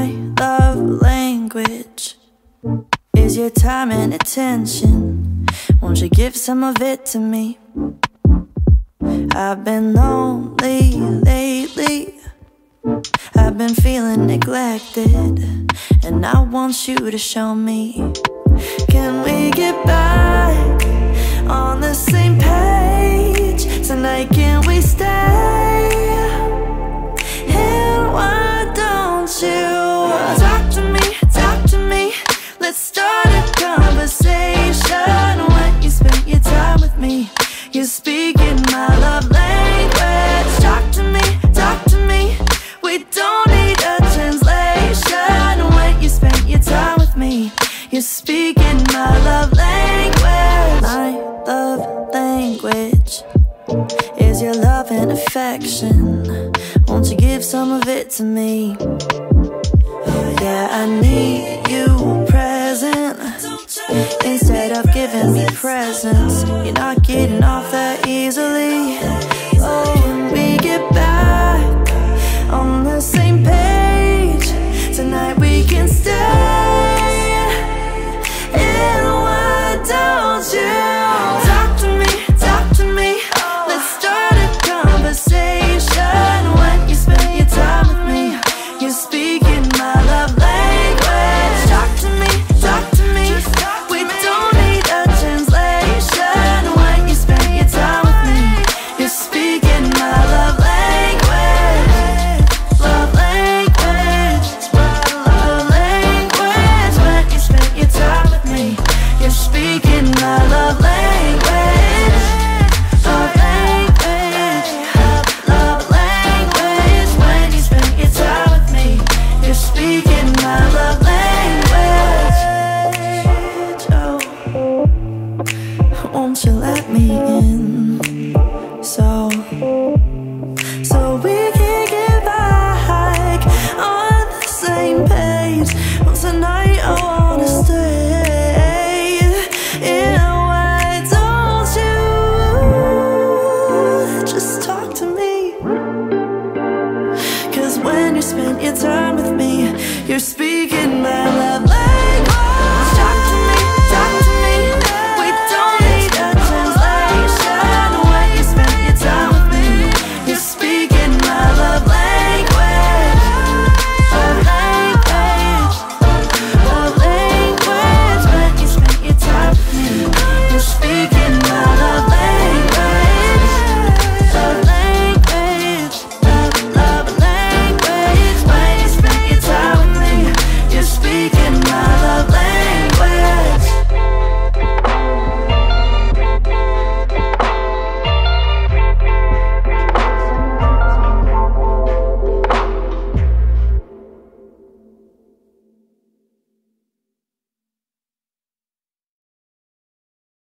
My love language is your time and attention. Won't you give some of it to me? I've been lonely lately. I've been feeling neglected, and I want you to show me. Can we get back conversation when you spend your time with me. You're speaking my love language. Talk to me, talk to me. We don't need a translation when you spend your time with me. You're speaking my love language. My love language is your love and affection. Won't you give some of it to me? Yeah, I need you presence You're not getting off that easily. speed